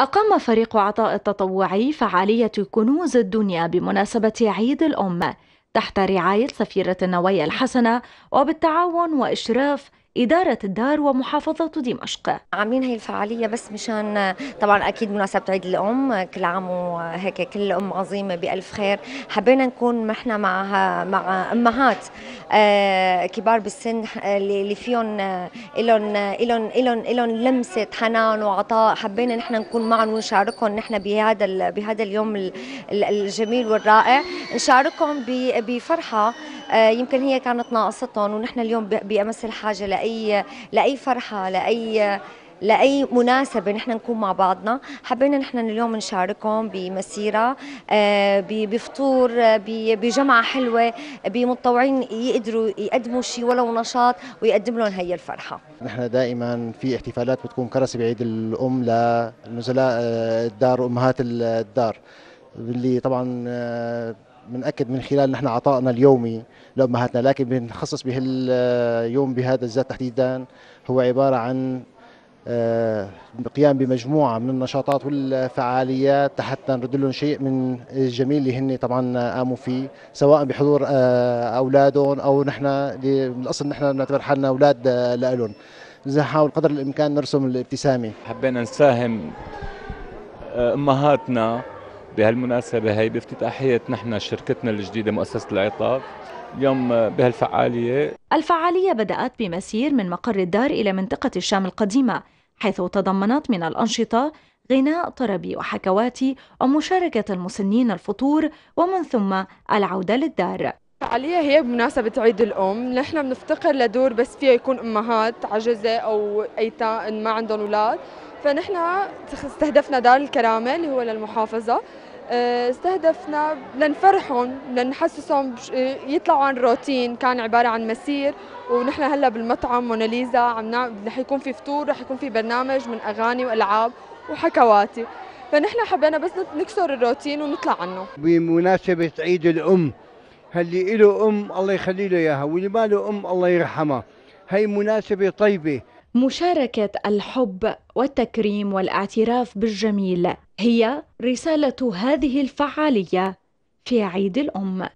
أقام فريق عطاء التطوعي فعالية كنوز الدنيا بمناسبة عيد الأم تحت رعاية سفيرة النوايا الحسنة وبالتعاون وإشراف إدارة الدار ومحافظة دمشق. عاملين هي الفعالية بس مشان طبعا أكيد مناسبة عيد الأم كل عام وهيك كل أم عظيمة بألف خير. حبينا نكون إحنا مع مع أمهات آه، كبار بالسن اللي فيهم لهم لهم لهم لهم لمسة حنان وعطاء. حبينا نحن نكون معهم ونشاركهم نحن بهذا بهذا اليوم الجميل والرائع. نشاركهم بفرحة آه، يمكن هي كانت ناقصتهم ونحن اليوم بأمس الحاجة لأي لأي فرحة لأي لأي مناسبة نحن نكون مع بعضنا. حبينا نحن اليوم نشاركهم بمسيرة آه، بفطور بجمعة حلوة بمتطوعين يقدروا يقدموا شيء ولو نشاط ويقدم لهم هي الفرحة. نحن دائما في احتفالات بتكون كرسي بعيد الأم لنزلاء آه، الدار وامهات الدار. اللي طبعا بنأكد من خلال نحن عطائنا اليومي لأمهاتنا لكن بنخصص بهاليوم بهذا الذات تحديدا. هو عبارة عن القيام آه، بمجموعة من النشاطات والفعاليات حتى نرد لهم شيء من الجميل اللي هن طبعا قاموا فيه سواء بحضور آه، أولادهم أو نحن بالأصل نحن نعتبر حالنا أولاد آه، لهم نحاول قدر الإمكان نرسم الابتسامة. حبينا نساهم أمهاتنا بهالمناسبة هي بافتتاحية نحن شركتنا الجديدة مؤسسة العطاف. اليوم بهالفعالية الفعالية بدأت بمسير من مقر الدار إلى منطقة الشام القديمة حيث تضمنت من الأنشطة غناء طربي وحكواتي ومشاركة المسنين الفطور ومن ثم العودة للدار. الفعالية هي بمناسبة عيد الأم، نحن بنفتقر لدور بس فيها يكون أمهات عجزة أو أيتام ما عندهم أولاد، فنحن استهدفنا دار الكرامة اللي هو للمحافظة. آه، استهدفنا لنفرحهم لنحسسهم يطلعوا عن روتين كان عبارة عن مسير. ونحن هلا بالمطعم موناليزا عم رح يكون في فطور رح يكون في برنامج من أغاني وألعاب وحكواتي. فنحن حبينا بس نكسر الروتين ونطلع عنه. بمناسبة عيد الأم اللي له أم الله يخلي له إياها واللي ما له أم الله يرحمها هي مناسبة طيبة. مشاركة الحب والتكريم والاعتراف بالجميل هي رسالة هذه الفعالية في عيد الأم.